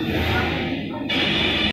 Amen.